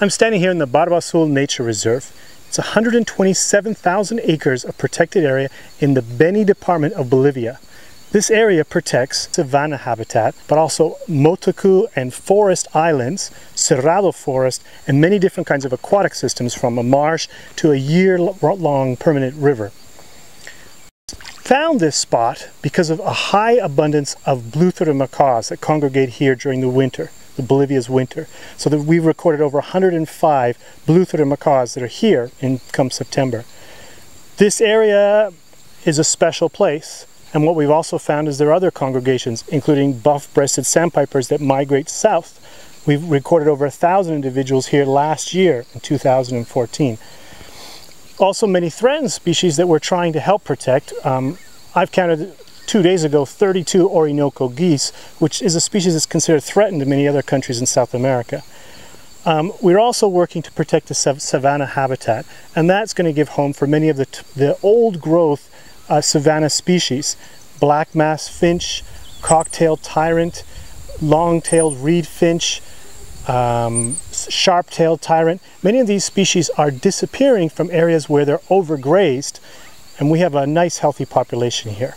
I'm standing here in the Barba Azul Nature Reserve. It's 127,000 acres of protected area in the Beni department of Bolivia. This area protects savanna habitat, but also motacú and forest islands, cerrado forest, and many different kinds of aquatic systems from a marsh to a year-long permanent river. Found this spot because of a high abundance of blue-throated macaws that congregate here during the winter Bolivia's winter. So that we've recorded over 105 blue-throated macaws that are here in come September. This area is a special place and what we've also found is there are other congregations including buff-breasted sandpipers that migrate south. We've recorded over a thousand individuals here last year in 2014. Also many threatened species that we're trying to help protect. Um, I've counted two days ago 32 Orinoco geese, which is a species that's considered threatened in many other countries in South America. Um, we're also working to protect the savanna habitat, and that's going to give home for many of the, the old growth uh, savanna species. Black-masked finch, cock-tailed tyrant, long-tailed reed finch, um, sharp-tailed tyrant. Many of these species are disappearing from areas where they're overgrazed, and we have a nice healthy population here.